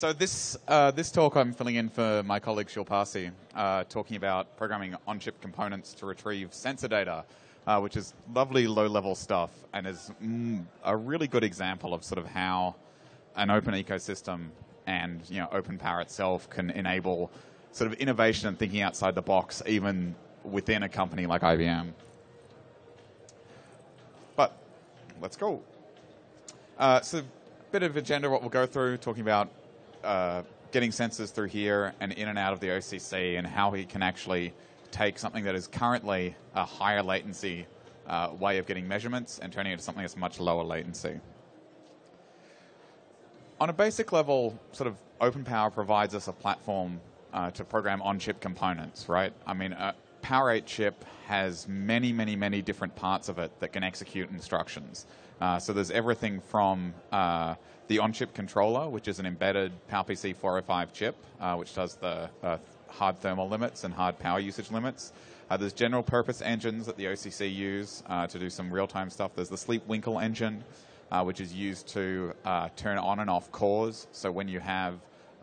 So this uh, this talk I'm filling in for my colleague Shilpasri, uh, talking about programming on-chip components to retrieve sensor data, uh, which is lovely low-level stuff and is mm, a really good example of sort of how an open ecosystem and you know open power itself can enable sort of innovation and thinking outside the box, even within a company like IBM. But let's go. Uh, so, a bit of agenda what we'll go through, talking about uh, getting sensors through here and in and out of the OCC and how he can actually take something that is currently a higher latency uh, way of getting measurements and turning it into something that's much lower latency. On a basic level, sort of OpenPower provides us a platform uh, to program on-chip components, right? I mean, a Power 8 chip has many, many, many different parts of it that can execute instructions. Uh, so there's everything from uh, the on-chip controller, which is an embedded PowerPC 405 chip, uh, which does the uh, hard thermal limits and hard power usage limits. Uh, there's general purpose engines that the OCC use uh, to do some real-time stuff. There's the Sleep Winkle engine, which is used to turn on and off cores. So when you have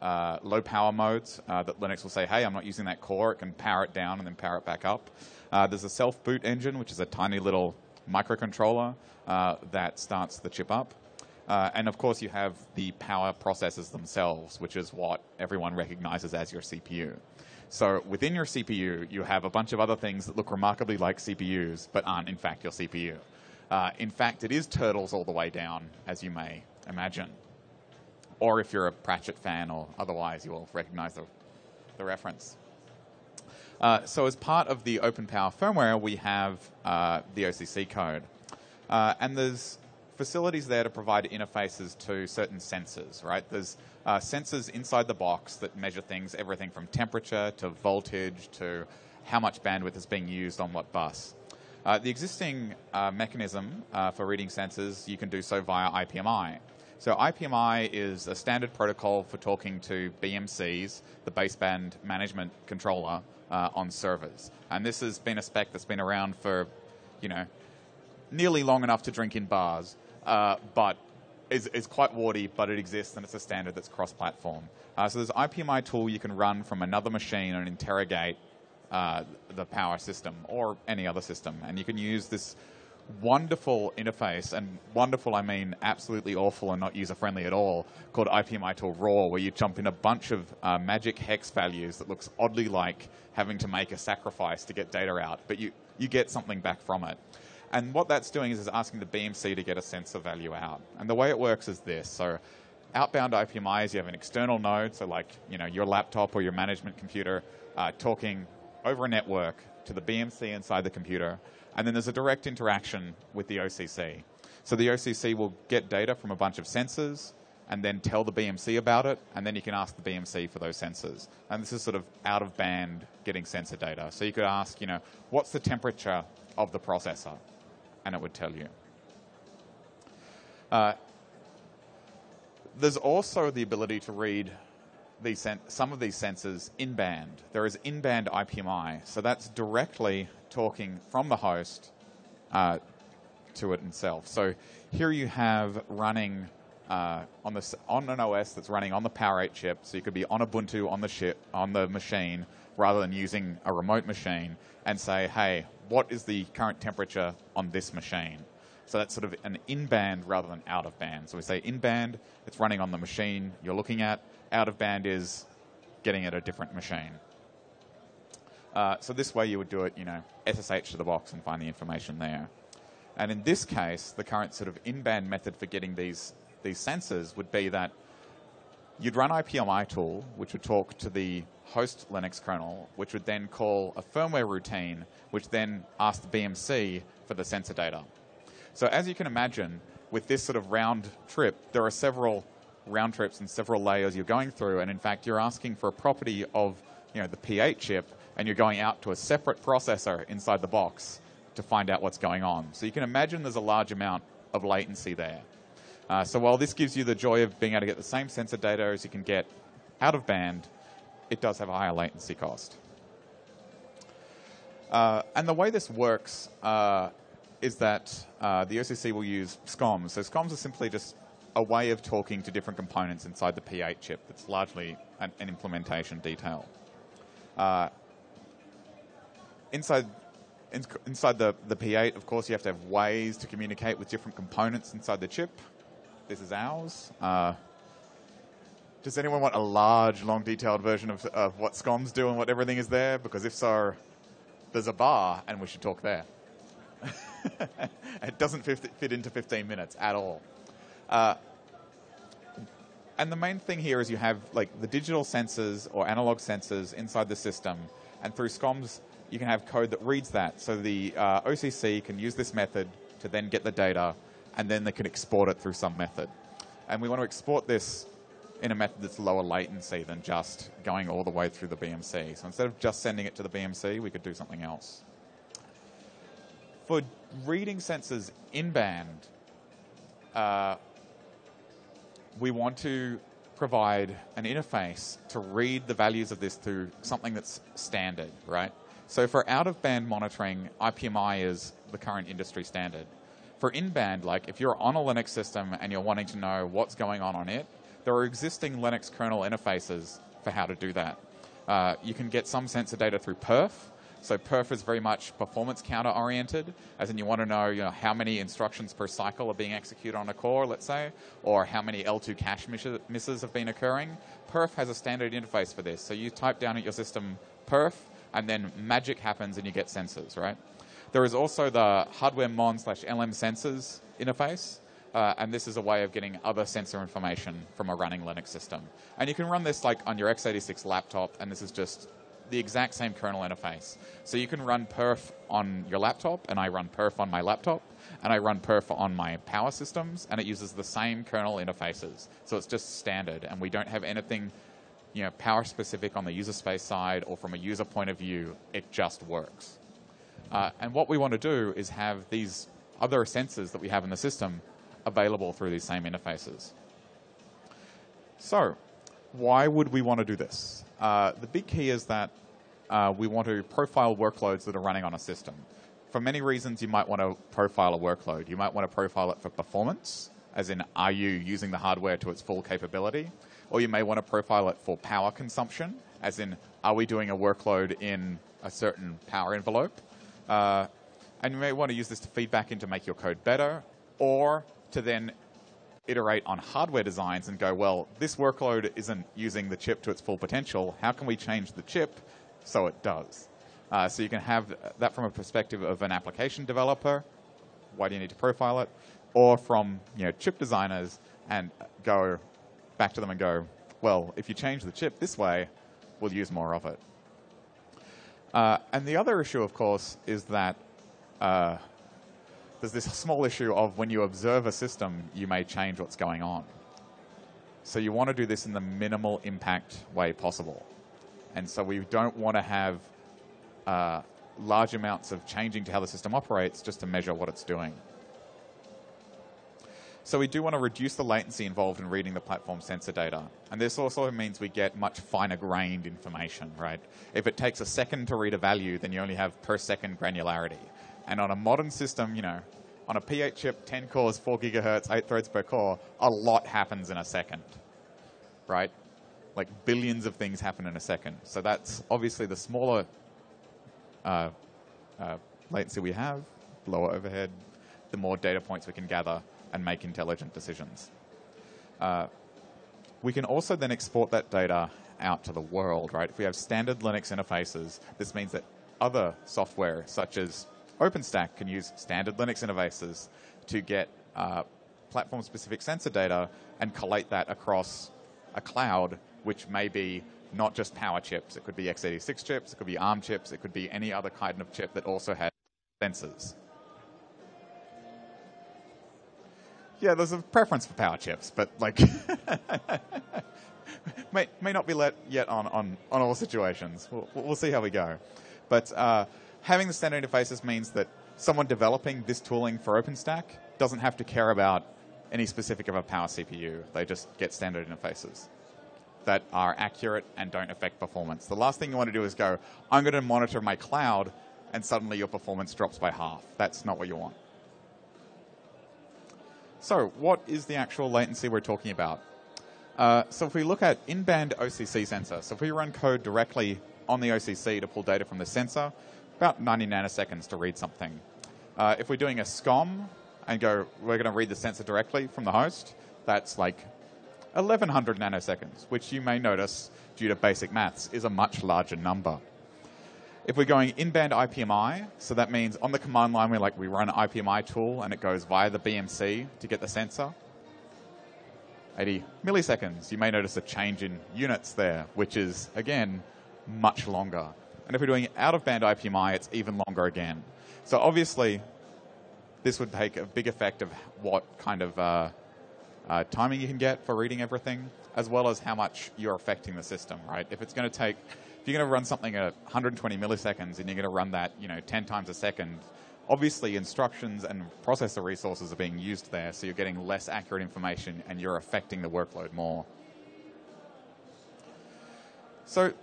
uh, low power modes uh, that Linux will say, hey, I'm not using that core. It can power it down and then power it back up. Uh, there's a self boot engine, which is a tiny little microcontroller that starts the chip up. Uh, and of course, you have the power processors themselves, which is what everyone recognizes as your CPU. So within your CPU, you have a bunch of other things that look remarkably like CPUs, but aren't in fact your CPU. Uh, in fact, it is turtles all the way down, as you may imagine. Or if you're a Pratchett fan or otherwise, you will recognize the, the reference. Uh, so as part of the OpenPower firmware, we have uh, the OCC code. Uh, and there's facilities there to provide interfaces to certain sensors, right? There's uh, sensors inside the box that measure things, everything from temperature to voltage to how much bandwidth is being used on what bus. Uh, the existing uh, mechanism for reading sensors, you can do so via IPMI. So IPMI is a standard protocol for talking to BMCs, the baseband management controller, uh, on servers. And this has been a spec that's been around for, you know, nearly long enough to drink in bars uh, but is, is quite warty, but it exists and it's a standard that's cross-platform. Uh, so there's IPMI tool you can run from another machine and interrogate uh, the power system or any other system. And you can use this wonderful interface, and wonderful I mean absolutely awful and not user-friendly at all, called IPMI tool raw, where you jump in a bunch of uh, magic hex values that looks oddly like having to make a sacrifice to get data out, but you, you get something back from it. And what that's doing is, is asking the BMC to get a sensor value out. And the way it works is this. So outbound IPMI is you have an external node, so like you know your laptop or your management computer uh, talking over a network to the BMC inside the computer, and then there's a direct interaction with the OCC. So the OCC will get data from a bunch of sensors and then tell the BMC about it, and then you can ask the BMC for those sensors. And this is sort of out of band getting sensor data. So you could ask, you know, what's the temperature of the processor? and it would tell you. Uh, there's also the ability to read these some of these sensors in band. There is in band IPMI, so that's directly talking from the host uh, to it itself. So here you have running uh, on the on an OS that's running on the Power 8 chip. So you could be on Ubuntu on the ship on the machine rather than using a remote machine and say, hey, what is the current temperature on this machine? So that's sort of an in-band rather than out-of-band. So we say in-band, it's running on the machine you're looking at. Out-of-band is getting at a different machine. Uh, so this way you would do it, you know, SSH to the box and find the information there. And in this case, the current sort of in-band method for getting these, these sensors would be that you'd run IPMI tool, which would talk to the host Linux kernel, which would then call a firmware routine, which then asks the BMC for the sensor data. So as you can imagine, with this sort of round trip, there are several round trips and several layers you're going through, and in fact, you're asking for a property of you know, the P8 chip, and you're going out to a separate processor inside the box to find out what's going on. So you can imagine there's a large amount of latency there. Uh, so while this gives you the joy of being able to get the same sensor data as you can get out of band, it does have a higher latency cost. Uh, and the way this works uh, is that uh, the OCC will use SCOMs. So SCOMs are simply just a way of talking to different components inside the P8 chip that's largely an, an implementation detail. Uh, inside in, inside the, the P8, of course, you have to have ways to communicate with different components inside the chip. This is ours. Uh, does anyone want a large, long, detailed version of, of what SCOMs do and what everything is there? Because if so, there's a bar, and we should talk there. it doesn't fit, fit, into 15 minutes at all. Uh, and the main thing here is you have like the digital sensors or analog sensors inside the system, and through SCOMs you can have code that reads that. So the uh, OCC can use this method to then get the data, and then they can export it through some method. And we want to export this in a method that's lower latency than just going all the way through the BMC. So instead of just sending it to the BMC, we could do something else. For reading sensors in band, uh, we want to provide an interface to read the values of this through something that's standard, right? So for out-of-band monitoring, IPMI is the current industry standard. For in-band, like if you're on a Linux system and you're wanting to know what's going on on it, there are existing Linux kernel interfaces for how to do that. Uh, you can get some sensor data through perf, so perf is very much performance counter oriented, as in you want to know, you know how many instructions per cycle are being executed on a core, let's say, or how many L2 cache misses have been occurring. Perf has a standard interface for this. So you type down at your system perf, and then magic happens and you get sensors, right? There is also the hardware mon slash LM sensors interface, uh, and this is a way of getting other sensor information from a running Linux system. And you can run this like on your x86 laptop, and this is just the exact same kernel interface. So you can run perf on your laptop, and I run perf on my laptop, and I run perf on my power systems, and it uses the same kernel interfaces. So it's just standard, and we don't have anything you know, power specific on the user space side or from a user point of view. It just works. Uh, and what we want to do is have these other sensors that we have in the system available through these same interfaces. So, why would we want to do this? Uh, the big key is that uh, we want to profile workloads that are running on a system. For many reasons, you might want to profile a workload. You might want to profile it for performance, as in, are you using the hardware to its full capability? Or you may want to profile it for power consumption, as in, are we doing a workload in a certain power envelope? Uh, and you may want to use this to feedback in to make your code better, or to then iterate on hardware designs and go, well, this workload isn't using the chip to its full potential. How can we change the chip so it does? Uh, so you can have that from a perspective of an application developer. Why do you need to profile it? Or from you know chip designers and go back to them and go, well, if you change the chip this way, we'll use more of it. Uh, and the other issue, of course, is that uh, there's this small issue of when you observe a system, you may change what's going on. So you want to do this in the minimal impact way possible. And so we don't want to have uh, large amounts of changing to how the system operates just to measure what it's doing. So we do want to reduce the latency involved in reading the platform sensor data. And this also means we get much finer grained information, right? If it takes a second to read a value, then you only have per second granularity. And on a modern system, you know, on a P8 chip, 10 cores, 4 gigahertz, 8 threads per core, a lot happens in a second, right? Like billions of things happen in a second. So that's obviously the smaller uh, uh, latency we have, lower overhead, the more data points we can gather and make intelligent decisions. Uh, we can also then export that data out to the world, right? If we have standard Linux interfaces, this means that other software, such as OpenStack can use standard Linux interfaces to get uh, platform-specific sensor data and collate that across a cloud, which may be not just power chips. It could be x86 chips, it could be ARM chips, it could be any other kind of chip that also has sensors. Yeah, there's a preference for power chips, but like may may not be let yet on on on all situations. We'll, we'll see how we go, but. Uh, having the standard interfaces means that someone developing this tooling for OpenStack doesn't have to care about any specific of a power CPU. They just get standard interfaces that are accurate and don't affect performance. The last thing you want to do is go, I'm going to monitor my cloud, and suddenly your performance drops by half. That's not what you want. So what is the actual latency we're talking about? Uh, so if we look at in-band OCC sensor, so if we run code directly on the OCC to pull data from the sensor, about 90 nanoseconds to read something. Uh, if we're doing a SCOM and go, we're going to read the sensor directly from the host, that's like 1100 nanoseconds, which you may notice due to basic maths is a much larger number. If we're going in-band IPMI, so that means on the command line we like we run an IPMI tool and it goes via the BMC to get the sensor. 80 milliseconds. You may notice a change in units there, which is again much longer. And if we're doing out of band IPMI, it's even longer again. So obviously, this would take a big effect of what kind of uh, uh, timing you can get for reading everything, as well as how much you're affecting the system, right? If it's going to take, if you're going to run something at 120 milliseconds and you're going to run that, you know, 10 times a second, obviously instructions and processor resources are being used there, so you're getting less accurate information and you're affecting the workload more. So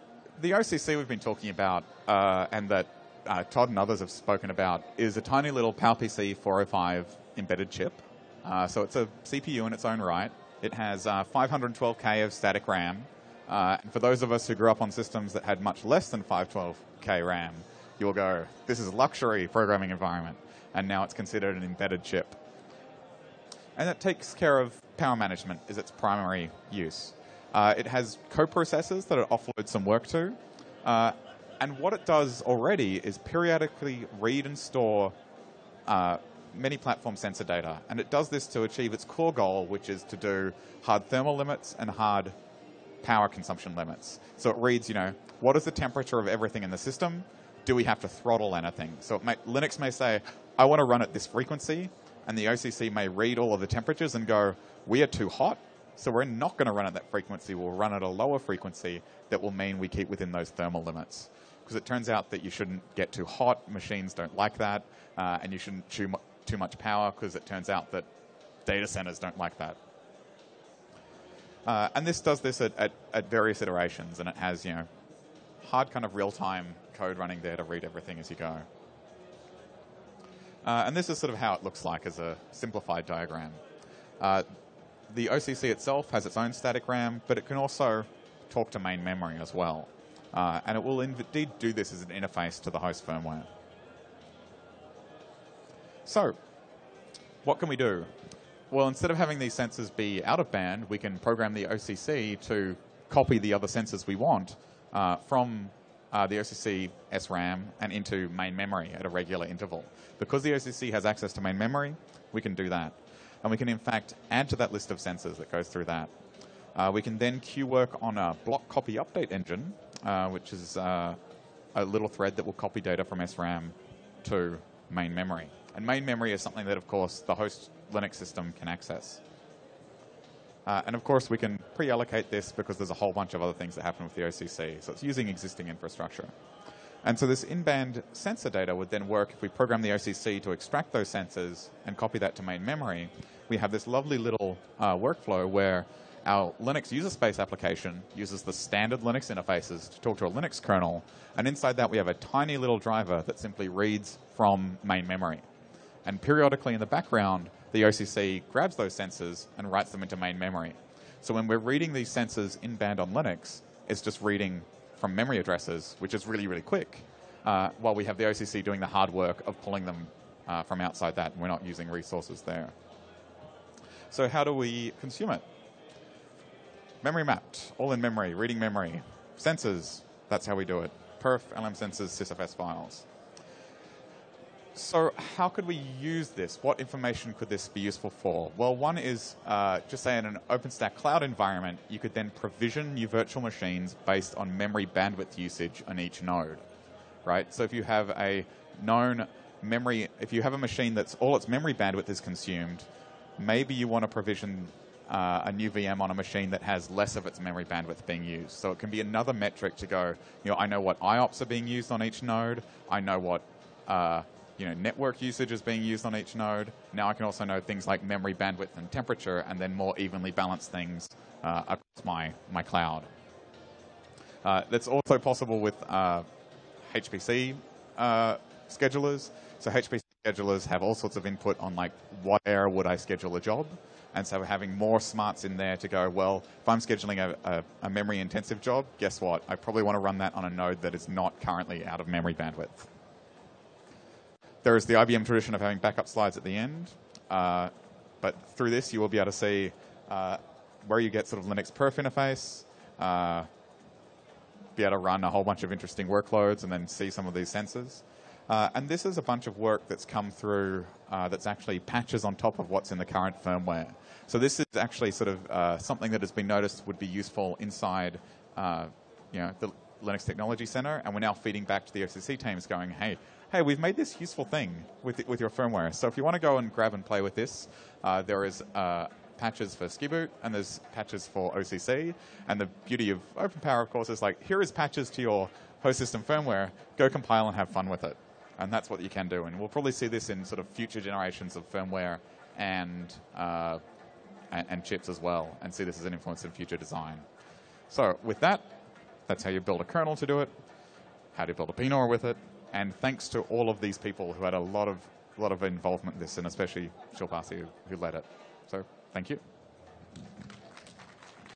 the OCC we've been talking about, uh, and that uh, Todd and others have spoken about, is a tiny little PowerPC 405 embedded chip. Uh, so it's a CPU in its own right. It has 512K uh, of static RAM. Uh, and for those of us who grew up on systems that had much less than 512K RAM, you'll go, this is a luxury programming environment. And now it's considered an embedded chip. And it takes care of power management is its primary use. Uh, it has coprocessors that it offloads some work to. Uh, and what it does already is periodically read and store uh, many platform sensor data. And it does this to achieve its core goal, which is to do hard thermal limits and hard power consumption limits. So it reads, you know, what is the temperature of everything in the system? Do we have to throttle anything? So may, Linux may say, I want to run at this frequency, and the OCC may read all of the temperatures and go, we are too hot, so we're not going to run at that frequency. We'll run at a lower frequency that will mean we keep within those thermal limits. Because it turns out that you shouldn't get too hot. Machines don't like that. Uh, and you shouldn't chew too much power because it turns out that data centers don't like that. Uh, and this does this at, at, at, various iterations, and it has, you know, hard kind of real-time code running there to read everything as you go. Uh, and this is sort of how it looks like as a simplified diagram. Uh, the OCC itself has its own static RAM, but it can also talk to main memory as well. Uh, and it will indeed do this as an interface to the host firmware. So, what can we do? Well, instead of having these sensors be out of band, we can program the OCC to copy the other sensors we want uh, from uh, the OCC SRAM and into main memory at a regular interval. Because the OCC has access to main memory, we can do that. And we can, in fact, add to that list of sensors that goes through that. Uh, we can then queue work on a block copy update engine, uh, which is uh, a little thread that will copy data from SRAM to main memory. And main memory is something that, of course, the host Linux system can access. Uh, and of course, we can pre-allocate this because there's a whole bunch of other things that happen with the OCC. So it's using existing infrastructure. And so this in-band sensor data would then work if we program the OCC to extract those sensors and copy that to main memory. We have this lovely little uh, workflow where our Linux user space application uses the standard Linux interfaces to talk to a Linux kernel, and inside that we have a tiny little driver that simply reads from main memory. And periodically in the background, the OCC grabs those sensors and writes them into main memory. So when we're reading these sensors in band on Linux, it's just reading from memory addresses, which is really, really quick, uh, while we have the OCC doing the hard work of pulling them uh, from outside that, and we're not using resources there. So how do we consume it? Memory mapped, all in memory, reading memory. Sensors, that's how we do it. Perf, LM sensors, sysfs files. So how could we use this? What information could this be useful for? Well, one is uh, just say in an OpenStack cloud environment, you could then provision new virtual machines based on memory bandwidth usage on each node, right? So if you have a known memory, if you have a machine that's all its memory bandwidth is consumed, maybe you want to provision uh, a new VM on a machine that has less of its memory bandwidth being used. So it can be another metric to go, you know, I know what IOPS are being used on each node. I know what uh, you know, network usage is being used on each node. Now I can also know things like memory bandwidth and temperature and then more evenly balance things uh, across my, my cloud. Uh, that's also possible with uh, HPC uh, schedulers. So HPC schedulers have all sorts of input on like what area would I schedule a job. And so having more smarts in there to go, well, if I'm scheduling a, a, a memory intensive job, guess what? I probably want to run that on a node that is not currently out of memory bandwidth. There is the IBM tradition of having backup slides at the end. Uh, but through this, you will be able to see uh, where you get sort of Linux perf interface, uh, be able to run a whole bunch of interesting workloads and then see some of these sensors. Uh, and this is a bunch of work that's come through uh, that's actually patches on top of what's in the current firmware. So this is actually sort of uh, something that has been noticed would be useful inside you know, the Linux Technology Center, and we're now feeding back to the OCC teams going, hey, hey, we've made this useful thing with, with your firmware. So if you want to go and grab and play with this, uh, there is uh, patches for Skiboot and there's patches for OCC. And the beauty of OpenPOWER, of course, is like, here is patches to your host system firmware, go compile and have fun with it. And that's what you can do. And we'll probably see this in sort of future generations of firmware and, uh, and, and chips as well, and see this as an influence in future design. So with that, that's how you build a kernel to do it, how do you build a PNOR with it, and thanks to all of these people who had a lot of, lot of involvement in this, and especially Shilpasri who, who led it. So thank you.